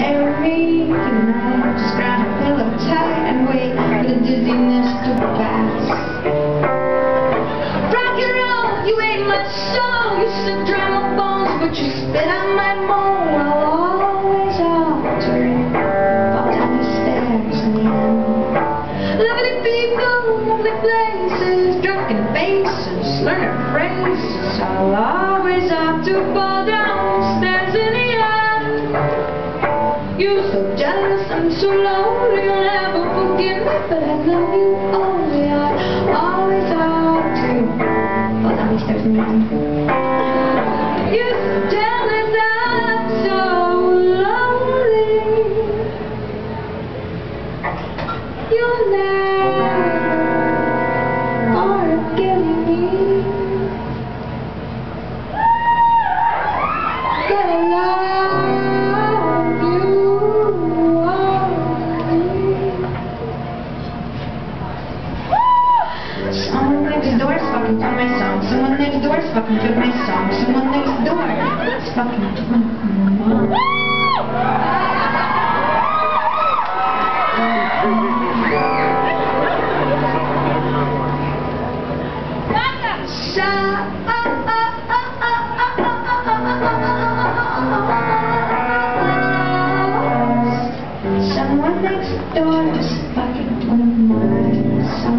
me tonight. Just grab a pillow tight and wait for the dizziness to pass. Rock and roll, you ain't my soul. You sit dry my bones, but you spit on my mold. I'll always alter it. Fall down the stairs in. Lovely people, lovely places, drunken faces, learning phrases. I'll always have to fall I'm so lonely, you'll never forgive me, but I love you only. I always have to fall downstairs in the end. You're so jealous, I'm so lonely. You'll never to my song. Someone next door is fucking to my song. Someone next door is fucking to my song. Someone next door is fucking with my